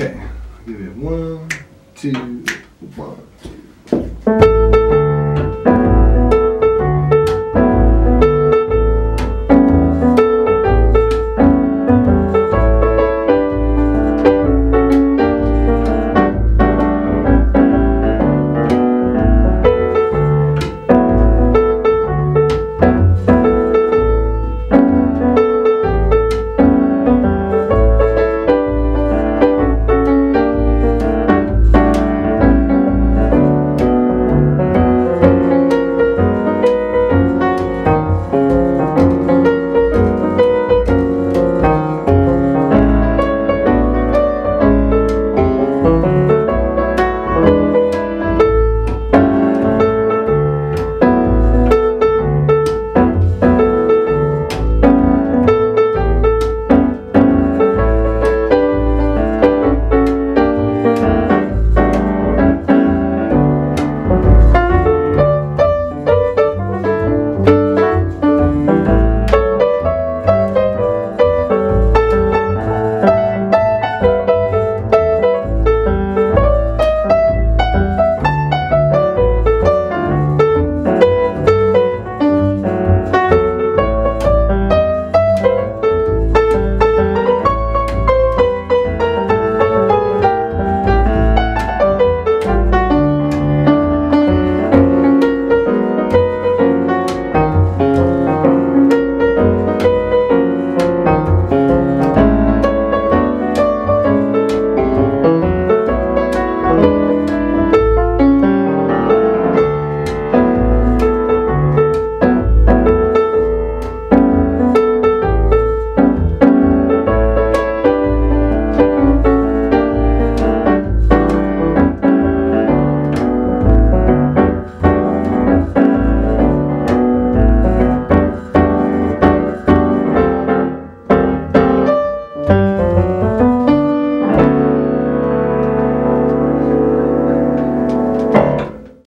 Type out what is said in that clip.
Okay, give it one, two, one, two.